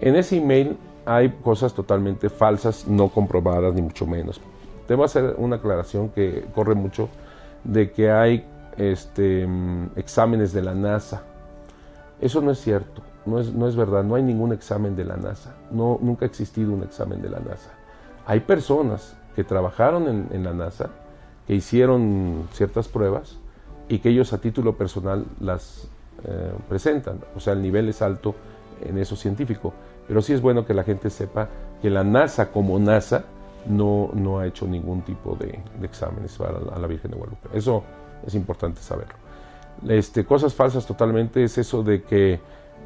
En ese email hay cosas totalmente falsas, no comprobadas, ni mucho menos. Debo hacer una aclaración que corre mucho de que hay este, mm, exámenes de la NASA. Eso no es cierto, no es, no es verdad, no hay ningún examen de la NASA, no, nunca ha existido un examen de la NASA. Hay personas que trabajaron en, en la NASA, que hicieron ciertas pruebas y que ellos a título personal las eh, presentan. O sea, el nivel es alto en eso científico. Pero sí es bueno que la gente sepa que la NASA como NASA no, no ha hecho ningún tipo de, exámenes para la, a la Virgen de Guadalupe. Eso es importante saberlo. Este, cosas falsas totalmente es eso de que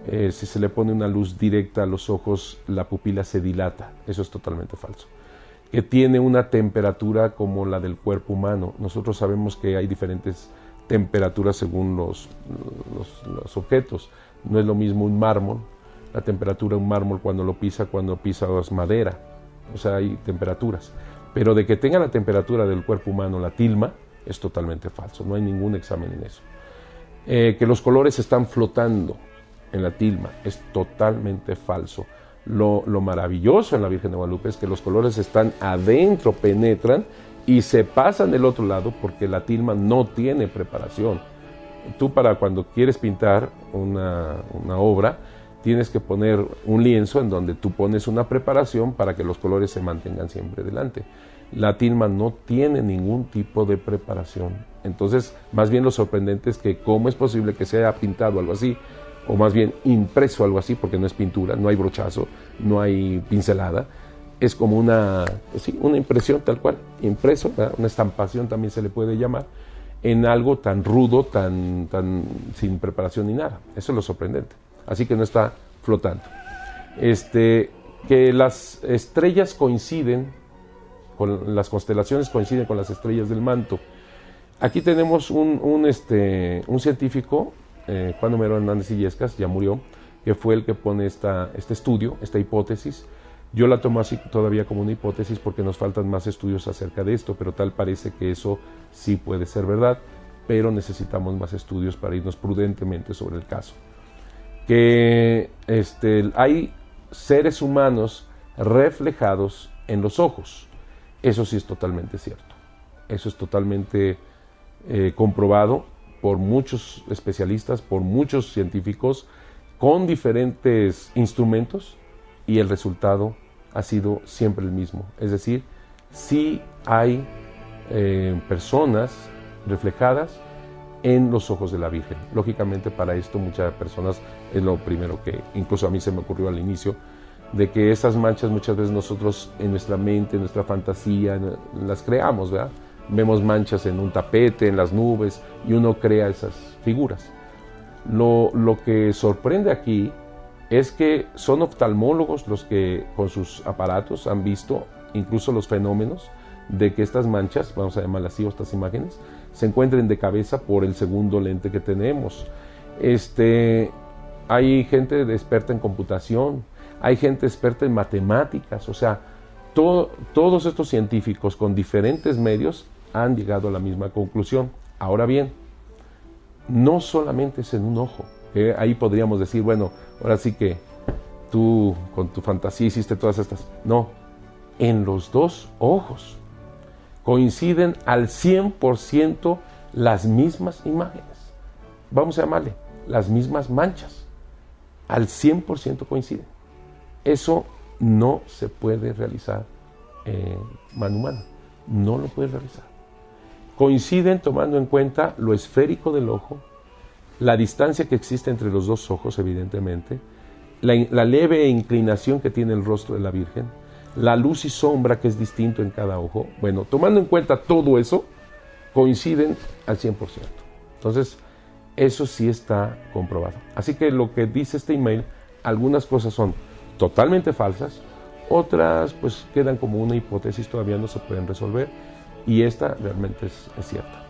eh, si se le pone una luz directa a los ojos, la pupila se dilata. Eso es totalmente falso que tiene una temperatura como la del cuerpo humano. Nosotros sabemos que hay diferentes temperaturas según los, los, objetos. No es lo mismo un mármol, la temperatura de un mármol cuando lo pisa, cuando pisas madera. O sea, hay temperaturas. Pero de que tenga la temperatura del cuerpo humano la tilma, es totalmente falso. No hay ningún examen en eso. Eh, que los colores están flotando en la tilma es totalmente falso. Lo, maravilloso en la Virgen de Guadalupe es que los colores están adentro, penetran y se pasan del otro lado porque la tilma no tiene preparación. Tú para cuando quieres pintar una, una obra, tienes que poner un lienzo en donde tú pones una preparación para que los colores se mantengan siempre delante. La tilma no tiene ningún tipo de preparación. Entonces, más bien lo sorprendente es que cómo es posible que se haya pintado algo así o más bien impreso algo así, porque no es pintura, no hay brochazo, no hay pincelada, es como una, sí, una impresión tal cual, impreso, una estampación también se le puede llamar, en algo tan rudo, tan, tan sin preparación ni nada. Eso es lo sorprendente. Así que no está flotando. Este, que las estrellas coinciden, con las constelaciones coinciden con las estrellas del manto. Aquí tenemos un, un, este, un científico eh, Juan Homero Hernández Illescas, ya murió, que fue el que pone esta, este estudio, esta hipótesis. Yo la tomo así todavía como una hipótesis porque nos faltan más estudios acerca de esto, pero tal parece que eso sí puede ser verdad, pero necesitamos más estudios para irnos prudentemente sobre el caso. Que este, hay seres humanos reflejados en los ojos. Eso sí es totalmente cierto. Eso es totalmente eh, comprobado por muchos especialistas, por muchos científicos, con diferentes instrumentos y el resultado ha sido siempre el mismo. Es decir, sí hay eh, personas reflejadas en los ojos de la Virgen. Lógicamente para esto muchas personas es lo primero que incluso a mí se me ocurrió al inicio, de que esas manchas muchas veces nosotros en nuestra mente, en nuestra fantasía, las creamos, ¿verdad? vemos manchas en un tapete, en las nubes, y uno crea esas figuras. Lo, que sorprende aquí es que son oftalmólogos los que con sus aparatos han visto incluso los fenómenos de que estas manchas, vamos a llamarlas así, estas imágenes, se encuentren de cabeza por el segundo lente que tenemos. Este, hay gente experta en computación, hay gente experta en matemáticas, o sea, todos estos científicos con diferentes medios han llegado a la misma conclusión. Ahora bien, no solamente es en un ojo. ahí podríamos decir, bueno, ahora sí que tú con tu fantasía hiciste todas estas. No, en los dos ojos coinciden al 100% las mismas imágenes. Vamos a llamarle las mismas manchas. Al 100% coinciden. Eso no se puede realizar en mano humana. No lo puede realizar coinciden tomando en cuenta lo esférico del ojo, la distancia que existe entre los dos ojos, evidentemente, la, leve inclinación que tiene el rostro de la Virgen, la luz y sombra que es distinto en cada ojo. Bueno, tomando en cuenta todo eso, coinciden al 100%. Entonces, eso sí está comprobado. Así que lo que dice este email, algunas cosas son totalmente falsas, otras pues quedan como una hipótesis, todavía no se pueden resolver y esta realmente es, cierta.